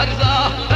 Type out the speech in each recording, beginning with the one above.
Hadi sağ.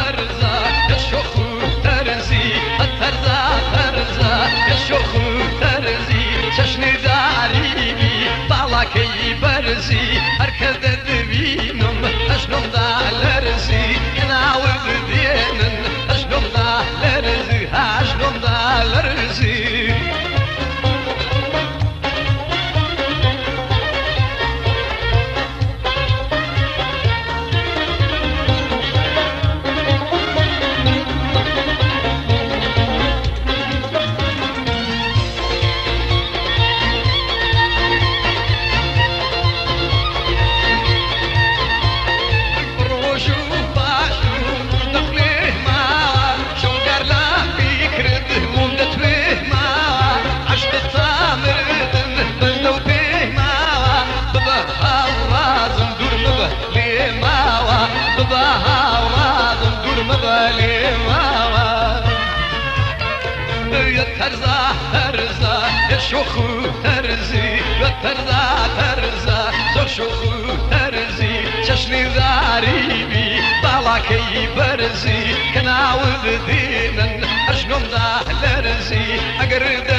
شوخو ترزی و ترزا ترزا. زۆر شوخو ترزی چشنی زاریبی باڵاکەی بەرزی کە ناوت دێنن ئەژنۆمدا لەرزی ئەگەر دە